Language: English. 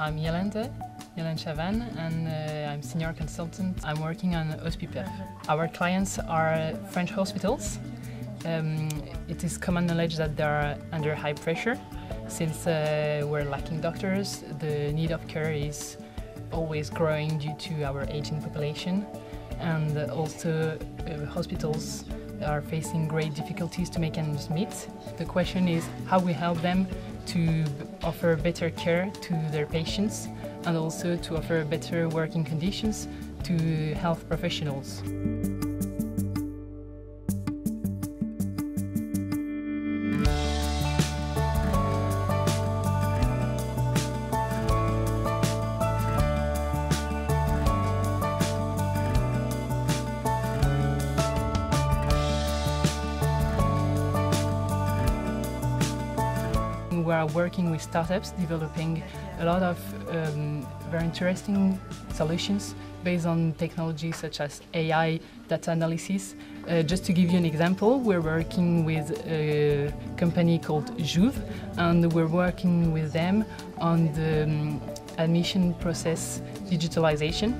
I'm Yolande, Yolande Chavane, and uh, I'm senior consultant. I'm working on Hospiperf. Our clients are French hospitals. Um, it is common knowledge that they are under high pressure. Since uh, we're lacking doctors, the need of care is always growing due to our aging population. And also, uh, hospitals are facing great difficulties to make ends meet. The question is how we help them to offer better care to their patients and also to offer better working conditions to health professionals. We are working with startups developing a lot of um, very interesting solutions based on technologies such as AI, data analysis. Uh, just to give you an example, we're working with a company called Jouve and we're working with them on the um, admission process digitalization.